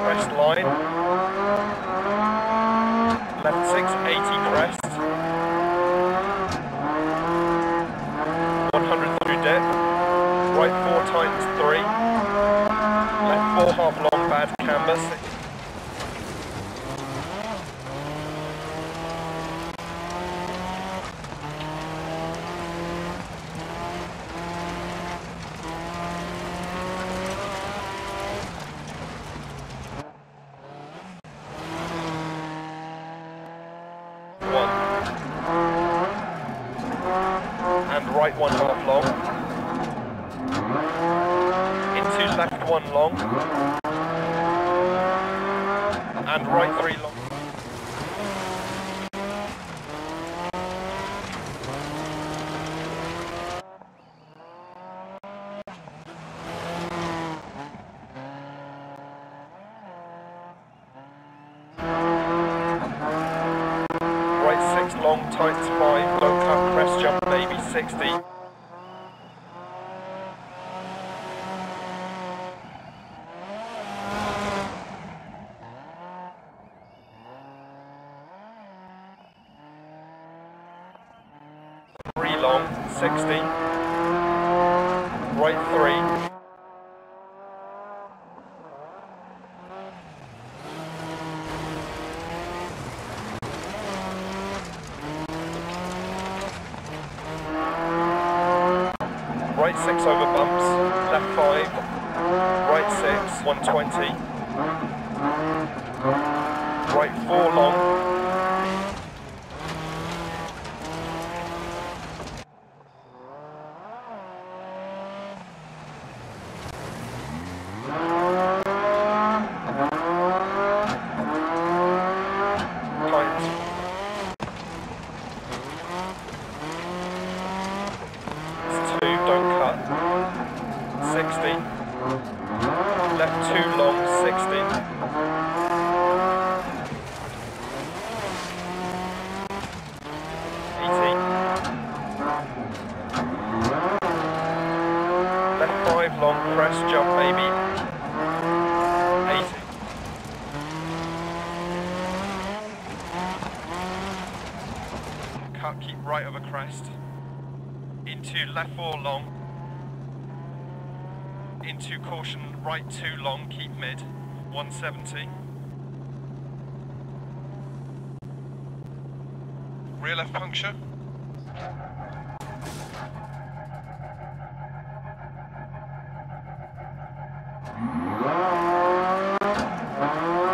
crest line. Left 6, 80 crest. 100 through dip. Right 4 times 3. Left 4 half long bad camber. and right one half long. Into left one long. And right three long. Long, tights five, low cut, crest jump, maybe 60. Three long, 60. Right three. Right six over bumps, left five, right six, 120. Right four long, tight. It's two, don't 60. Left two long, 60. Eighty. Left five long, press, jump. Cut, keep right over crest into left four long, into caution right two long, keep mid, 170. Rear left puncture.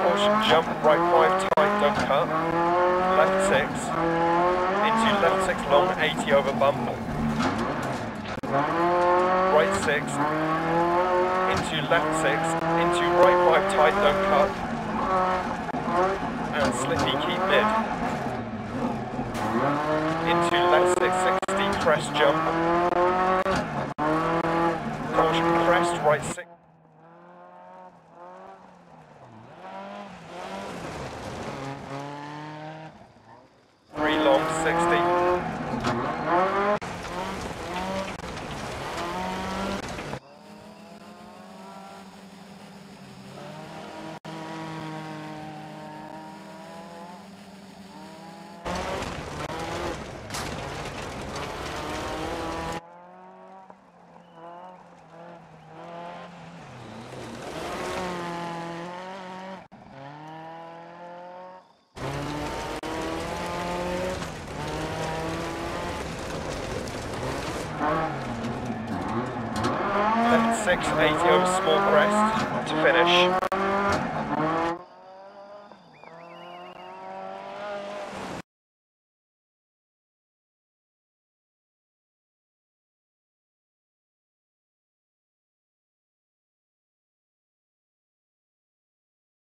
Caution jump right five tight, don't cut. Left six, into left six long, 80 over bump right six, into left six, into right five tight, don't cut, and slippy keep mid, into left six, 60, crest jump, caution crest, right six, three long, 60, left six, 80 over small crest, to finish.